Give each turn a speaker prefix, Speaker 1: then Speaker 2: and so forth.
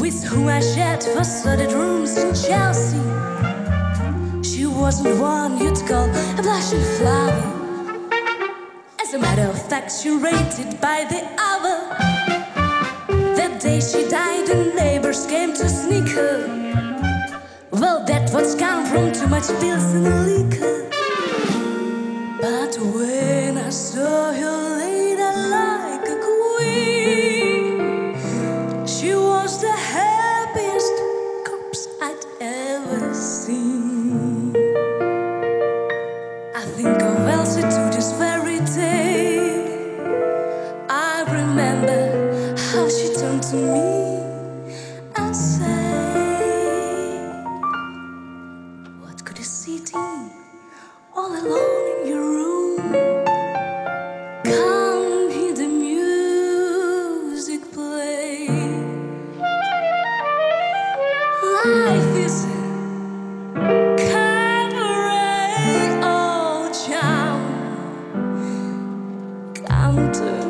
Speaker 1: with whom I shared faceted rooms in Chelsea. Wasn't one you'd call a blushing flower. As a matter of fact, she rated by the hour. That day she died, and neighbors came to sneak her. Well, that was come from too much pills and liquor. remember how she turned to me and said, What could a city all alone in your room? Come hear the music play. Life is a cabaret, oh, child. Come to.